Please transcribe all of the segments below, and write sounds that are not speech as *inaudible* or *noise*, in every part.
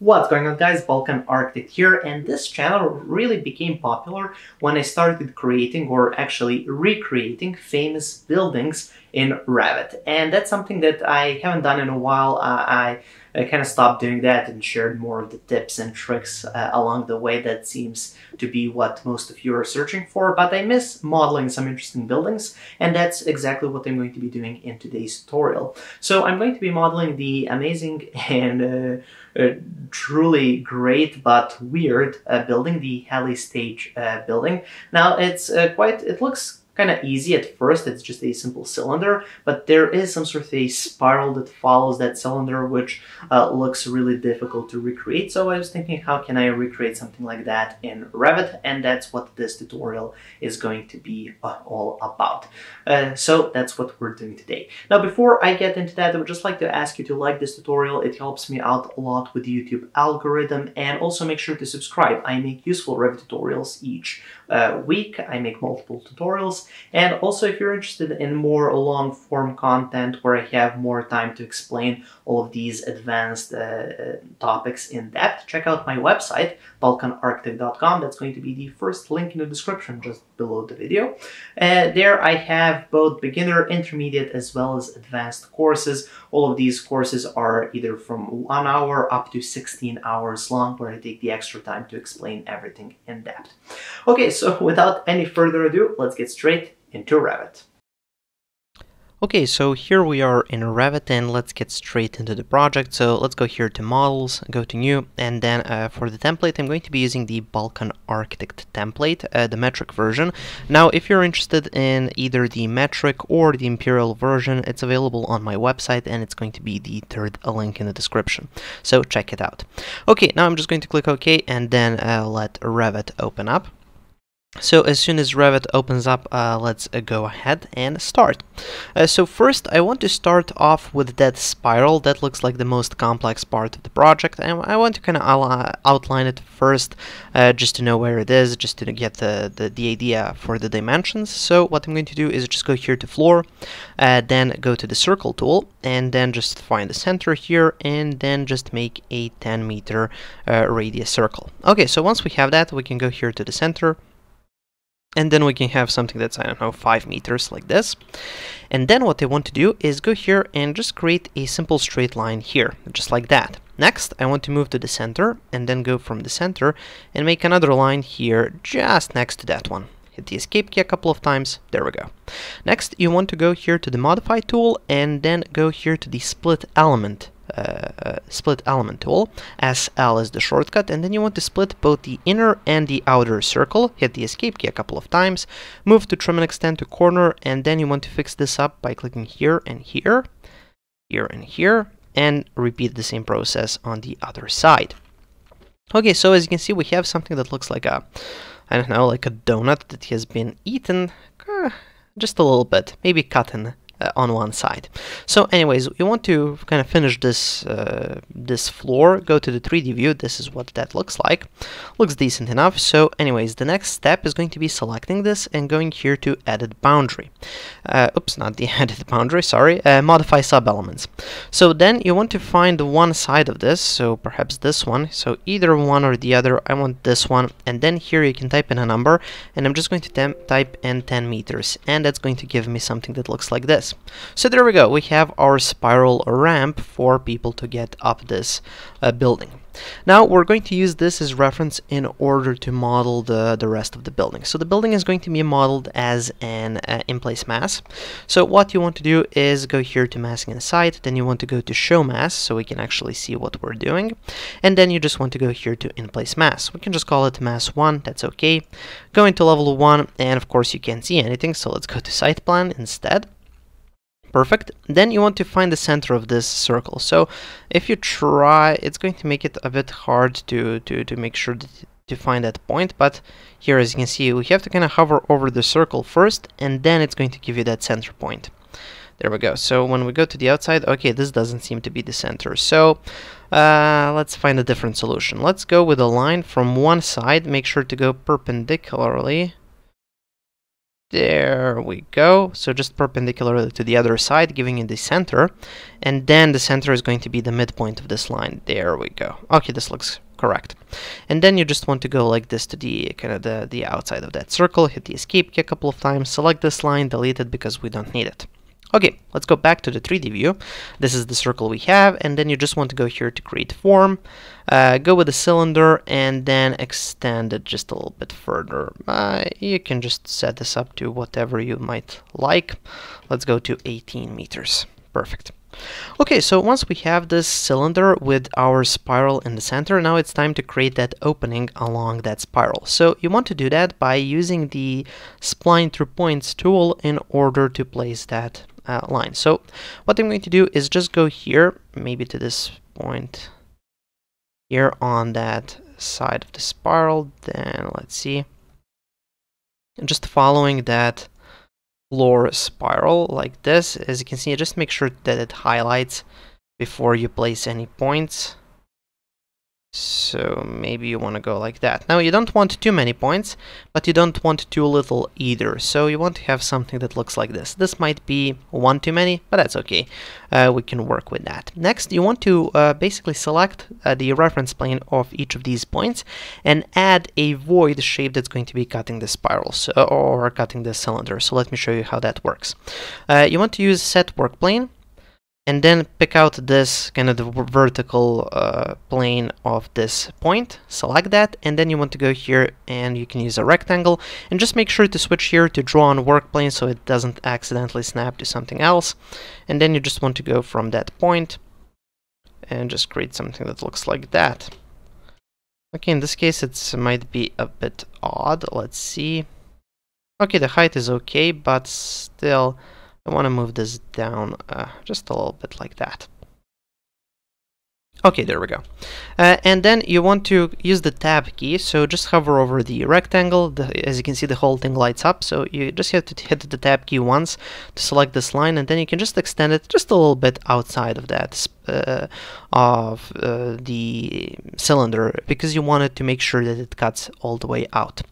What's going on guys, Balkan Architect here and this channel really became popular when I started creating or actually recreating famous buildings in Revit and that's something that I haven't done in a while. Uh, I I kind of stopped doing that and shared more of the tips and tricks uh, along the way that seems to be what most of you are searching for, but I miss modeling some interesting buildings, and that's exactly what I'm going to be doing in today's tutorial. So I'm going to be modeling the amazing and uh, uh, truly great but weird uh, building, the Heli Stage uh, building. Now it's quite, it looks kind of easy at first. It's just a simple cylinder, but there is some sort of a spiral that follows that cylinder, which uh, looks really difficult to recreate. So I was thinking, how can I recreate something like that in Revit? And that's what this tutorial is going to be uh, all about. Uh, so that's what we're doing today. Now, before I get into that, I would just like to ask you to like this tutorial. It helps me out a lot with the YouTube algorithm and also make sure to subscribe. I make useful Revit tutorials each uh, week. I make multiple tutorials and also if you're interested in more long form content where I have more time to explain all of these advanced uh, topics in depth, check out my website, balkanarchitect.com. That's going to be the first link in the description just below the video. Uh, there I have both beginner, intermediate, as well as advanced courses. All of these courses are either from one hour up to 16 hours long, where I take the extra time to explain everything in depth. Okay, so without any further ado, let's get straight into Revit. Okay, so here we are in Revit and let's get straight into the project. So let's go here to models, go to new, and then uh, for the template I'm going to be using the Balkan Architect template, uh, the metric version. Now if you're interested in either the metric or the imperial version, it's available on my website and it's going to be the third link in the description. So check it out. Okay, now I'm just going to click OK and then uh, let Revit open up. So as soon as Revit opens up, uh, let's uh, go ahead and start. Uh, so first I want to start off with that spiral that looks like the most complex part of the project and I want to kind of outline it first uh, just to know where it is, just to get the, the, the, idea for the dimensions. So what I'm going to do is just go here to floor, uh, then go to the circle tool and then just find the center here and then just make a 10 meter uh, radius circle. Okay, so once we have that we can go here to the center and then we can have something that's, I don't know, 5 meters like this. And then what I want to do is go here and just create a simple straight line here, just like that. Next, I want to move to the center and then go from the center and make another line here just next to that one. Hit the escape key a couple of times, there we go. Next, you want to go here to the modify tool and then go here to the split element uh, split element tool. SL is the shortcut, and then you want to split both the inner and the outer circle. Hit the escape key a couple of times. Move to trim and extend to corner, and then you want to fix this up by clicking here and here, here and here, and repeat the same process on the other side. Okay, so as you can see, we have something that looks like a, I don't know, like a donut that has been eaten uh, just a little bit, maybe cut in uh, on one side. So anyways, we want to kind of finish this uh, this floor, go to the 3D view, this is what that looks like. Looks decent enough, so anyways, the next step is going to be selecting this and going here to edit boundary. Uh, oops, not the *laughs* edit boundary, sorry, uh, modify sub-elements. So then you want to find one side of this, so perhaps this one, so either one or the other, I want this one, and then here you can type in a number, and I'm just going to type in 10 meters, and that's going to give me something that looks like this. So there we go, we have our spiral ramp for people to get up this uh, building. Now we're going to use this as reference in order to model the, the rest of the building. So the building is going to be modeled as an uh, in-place mass. So what you want to do is go here to massing and site, then you want to go to show mass so we can actually see what we're doing. And then you just want to go here to in-place mass. We can just call it mass 1, that's okay. Go into level 1 and of course you can't see anything so let's go to site plan instead. Perfect. Then you want to find the center of this circle. So if you try, it's going to make it a bit hard to, to, to make sure to find that point. But here, as you can see, we have to kind of hover over the circle first, and then it's going to give you that center point. There we go. So when we go to the outside, okay, this doesn't seem to be the center. So uh, let's find a different solution. Let's go with a line from one side. Make sure to go perpendicularly There we go. So just perpendicular to the other side, giving it the center. And then the center is going to be the midpoint of this line. There we go. Okay, this looks correct. And then you just want to go like this to the kind of the, the outside of that circle, hit the escape key a couple of times, select this line, delete it because we don't need it. Okay, let's go back to the 3D view. This is the circle we have, and then you just want to go here to create form, uh, go with the cylinder, and then extend it just a little bit further. Uh, you can just set this up to whatever you might like. Let's go to 18 meters. Perfect. Okay, so once we have this cylinder with our spiral in the center, now it's time to create that opening along that spiral. So you want to do that by using the spline through points tool in order to place that uh, line. So what I'm going to do is just go here, maybe to this point here on that side of the spiral. Then let's see. And just following that floor spiral like this, as you can see, just make sure that it highlights before you place any points. So maybe you want to go like that. Now you don't want too many points, but you don't want too little either. So you want to have something that looks like this. This might be one too many, but that's okay. Uh, we can work with that. Next, you want to uh, basically select uh, the reference plane of each of these points and add a void shape that's going to be cutting the spiral so, or cutting the cylinder. So let me show you how that works. Uh, you want to use set work plane and then pick out this kind of the vertical uh, plane of this point, select that, and then you want to go here and you can use a rectangle, and just make sure to switch here to draw on work plane so it doesn't accidentally snap to something else, and then you just want to go from that point and just create something that looks like that. Okay, in this case it might be a bit odd, let's see. Okay, the height is okay, but still I want to move this down uh, just a little bit like that. Okay, there we go. Uh, and then you want to use the tab key, so just hover over the rectangle, the, as you can see the whole thing lights up, so you just have to hit the tab key once to select this line, and then you can just extend it just a little bit outside of that uh, of uh, the cylinder, because you wanted to make sure that it cuts all the way out.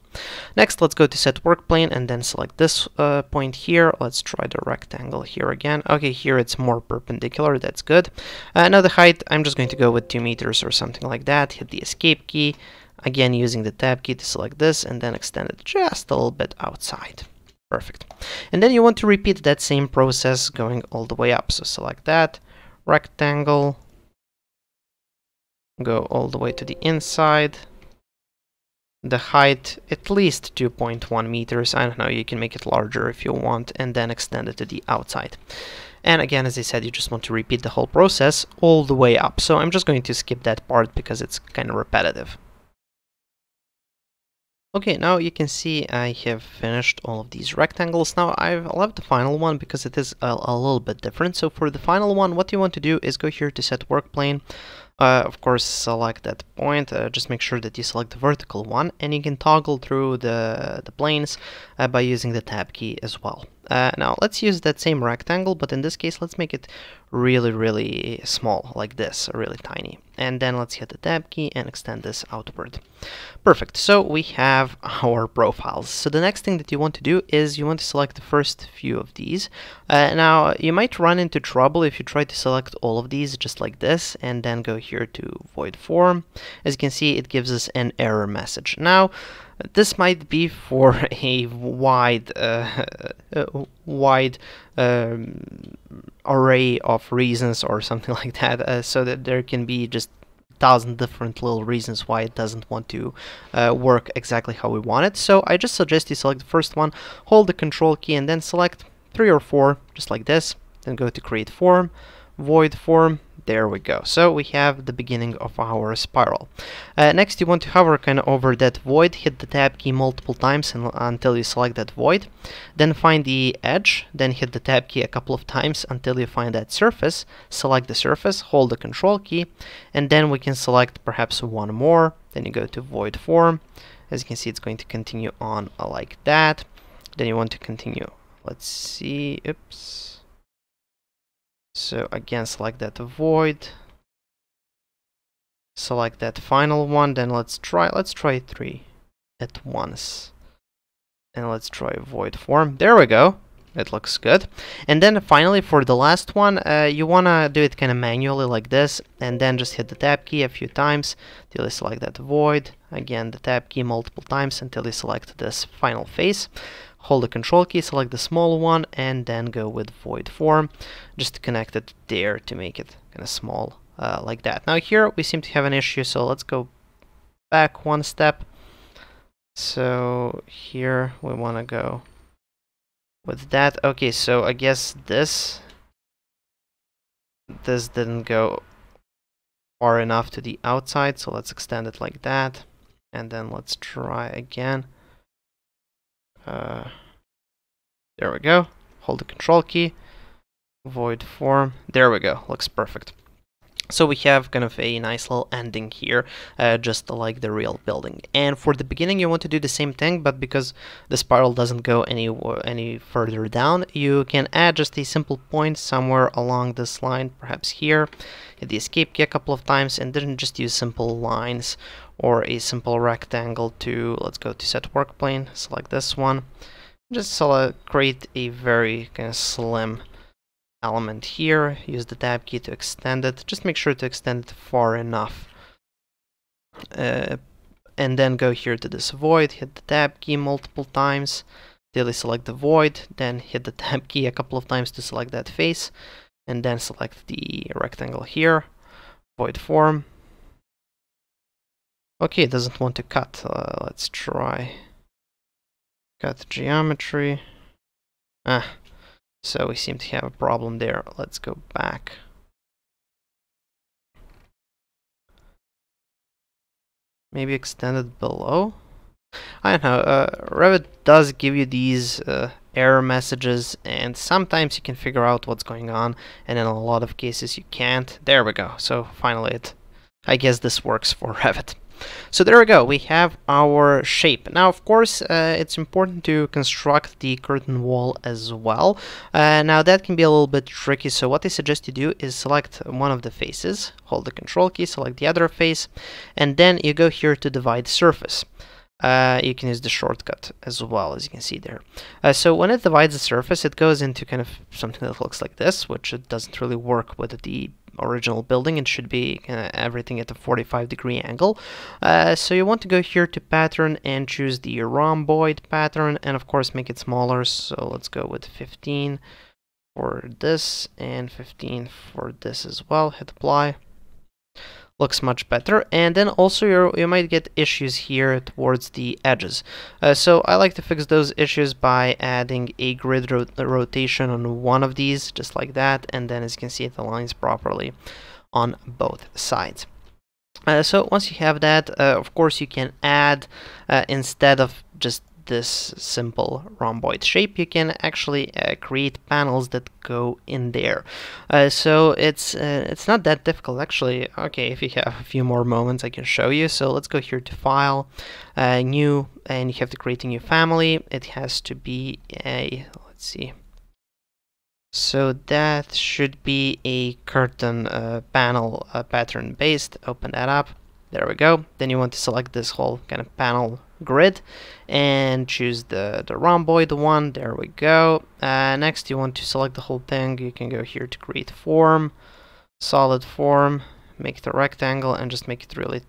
Next, let's go to set work plane and then select this uh, point here. Let's try the rectangle here again. Okay, here it's more perpendicular, that's good. Uh, now the height, I'm just going to go with 2 meters or something like that. Hit the escape key, again using the tab key to select this and then extend it just a little bit outside. Perfect. And then you want to repeat that same process going all the way up. So select that, rectangle, go all the way to the inside, the height at least 2.1 meters. I don't know, you can make it larger if you want and then extend it to the outside. And again, as I said, you just want to repeat the whole process all the way up. So I'm just going to skip that part because it's kind of repetitive. Okay, now you can see I have finished all of these rectangles. Now I've left the final one because it is a, a, little bit different. So for the final one, what you want to do is go here to set work plane. Uh, of course, select that point, uh, just make sure that you select the vertical one, and you can toggle through the, the planes uh, by using the tab key as well. Uh, now, let's use that same rectangle, but in this case, let's make it really, really small, like this, really tiny. And then let's hit the tab key and extend this outward. Perfect, so we have *laughs* our profiles. So the next thing that you want to do is you want to select the first few of these. Uh, now, you might run into trouble if you try to select all of these just like this, and then go here to void form. As you can see, it gives us an error message. Now, this might be for *laughs* a wide, uh, uh, wide um, array of reasons or something *laughs* like that, uh, so that there can be just thousand different little reasons why it doesn't want to uh, work exactly how we want it. So I just suggest you select the first one, hold the control key and then select three or four, just like this. Then go to create form, void form, there we go. So we have the beginning of our spiral. Uh, next you want to hover kind of over that void, hit the tab key multiple times and, until you select that void. Then find the edge, then hit the tab key a couple of times until you find that surface. Select the surface, hold the control key, and then we can select perhaps one more. Then you go to void form. As you can see, it's going to continue on like that. Then you want to continue. Let's see. Oops. So again, select that void. Select that final one, then let's try, let's try three at once. And let's try void form. There we go. It looks good. And then finally for the last one, uh, you want to do it kind of manually like this and then just hit the tab key a few times till you select that void. Again, the tab key multiple times until you select this final face. Hold the control key, select the small one and then go with void form just connect it there to make it kind of small uh, like that. Now here we seem to have an issue, so let's go back one step. So here we want to go with that. Okay, so I guess this this didn't go far enough to the outside, so let's extend it like that. And then let's try again. Uh, there we go. Hold the control key. Void form. There we go. Looks perfect. So we have kind of a nice little ending here, uh, just like the real building. And for the beginning you want to do the same thing, but because the spiral doesn't go any any further down, you can add just a simple point somewhere along this line, perhaps here. Hit the escape key a couple of times and then just use simple lines or a simple rectangle to, let's go to set work plane, select this one. Just select, create a very kind of slim element here, use the tab key to extend it, just make sure to extend it far enough. Uh, and then go here to this void, hit the tab key multiple times, till select the void, then hit the *laughs* tab key a couple of times to select that face, and then select the rectangle here, void form. Okay, it doesn't want to cut, uh, let's try cut geometry. Ah, so we seem to have a problem there. Let's go back. Maybe extend it below? I don't know, uh, Revit does give you these uh, error messages and sometimes you can figure out what's going on and in a lot of cases you can't. There we go, so finally it, I guess this works for *laughs* Revit. So there we go, we have our shape. Now, of course, uh, it's important to construct the curtain wall as well. Uh, now, that can be a little bit tricky, so what I suggest you do is select one of the faces, hold the control key, select the other face, and then you go here to divide surface. Uh, you can use the shortcut as well, as you can see there. Uh, so when it divides the surface, it goes into kind of something that looks like this, which it doesn't really work with the original building. It should be uh, everything at a 45 degree angle. Uh, so you want to go here to pattern and choose the rhomboid pattern and of course make it smaller. So let's go with 15 for this and 15 for this as well. Hit apply looks much better. And then also you you might get issues here towards the edges. Uh, so I like to fix those issues by adding a grid ro rotation on one of these just like that. And then as you can see it aligns properly on both sides. Uh, so once you have that uh, of course you can add uh, instead of just this simple rhomboid shape, you can actually uh, create panels that go in there. Uh, so it's uh, it's not that difficult actually. Okay, if you have a few more moments, I can show you. So let's go here to File, uh, New, and you have to create a new family. It has to be a let's see. So that should be a curtain uh, panel uh, pattern based. Open that up. There we go. Then you want to select this whole kind of panel grid and choose the, the rhomboid one. There we go. Uh, next, you want to select the whole thing. You can go here to create form, solid form, make the rectangle, and just make it really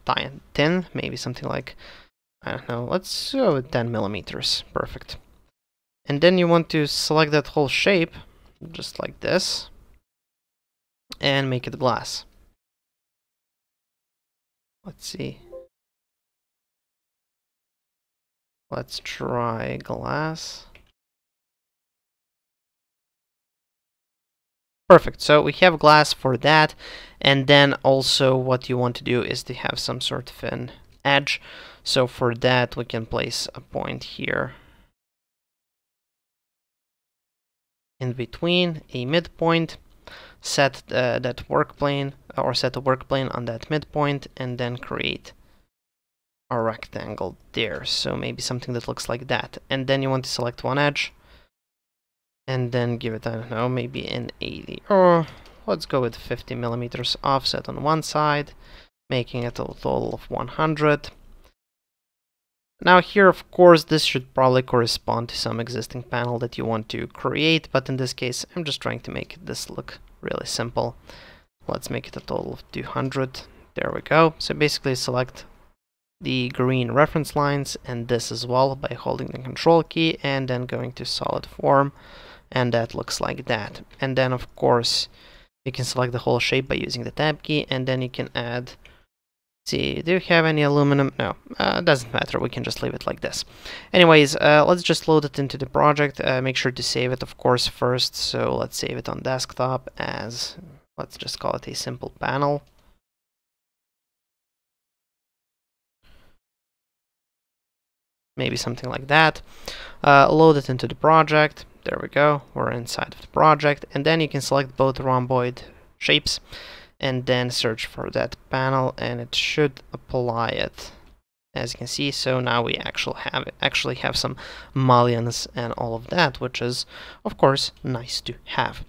thin. Maybe something like, I don't know, let's go with 10 millimeters. Perfect. And then you want to select that whole shape, just like this, and make it glass. Let's see. Let's try glass. Perfect, so we have glass for that, and then also what you want to do is to have some sort of an edge. So for that we can place a point here in between, a midpoint, set uh, that work plane, or set a work plane on that midpoint, and then create a rectangle there. So maybe something that looks like that. And then you want to select one edge. And then give it, I don't know, maybe an 80. Or let's go with 50 millimeters offset on one side. Making it a total of 100. Now here, of course, this should probably correspond to some existing panel that you want to create, but in this case, I'm just trying to make this look really simple. Let's make it a total of 200. There we go. So basically select the green reference lines and this as well by holding the control key and then going to solid form and that looks like that. And then of course you can select the whole shape by using the tab key and then you can add see, do you have any aluminum? No, uh, doesn't matter, we can just leave it like this. Anyways, uh, let's just load it into the project, uh, make sure to save it of course first, so let's save it on desktop as, let's just call it a simple panel. Maybe something like that. Uh, load it into the project, there we go, we're inside of the project, and then you can select both rhomboid shapes and then search for that panel and it should apply it as you can see. So now we actually have actually have some mullions and all of that which is of course nice to have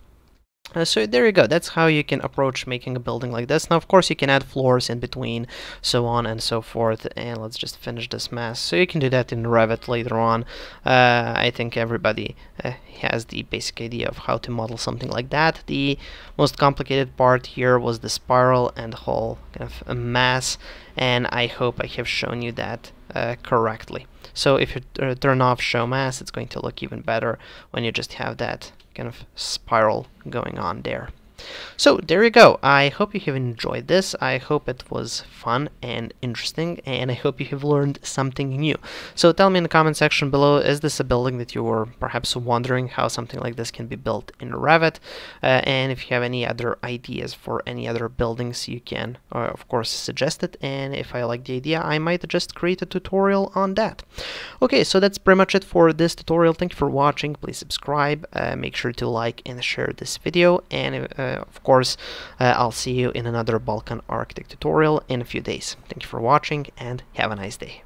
uh, so there you go, that's how you can approach making a building like this. Now of course you can add floors in between, so on and so forth, and let's just finish this mess. So you can do that in Revit later on. Uh, I think everybody uh, has the basic idea of how to model something like that. The most complicated part here was the spiral and whole kind of mass, and I hope I have shown you that uh, correctly. So if you uh, turn off show mass, it's going to look even better when you just have that kind of spiral going on there. So there you go. I hope you have enjoyed this. I hope it was fun and interesting, and I hope you have learned something new. So tell me in the comment section below, is this a building that you were perhaps wondering how something like this can be built in Revit? Uh, and if you have any other ideas for any other buildings, you can, uh, of course, suggest it. And if I like the idea, I might just create a tutorial on that. Okay, so that's pretty much it for this tutorial. Thank you for watching. Please subscribe. Uh, make sure to like and share this video. And uh, of course, uh, I'll see you in another Balkan Architect tutorial in a few days. Thank you for watching and have a nice day.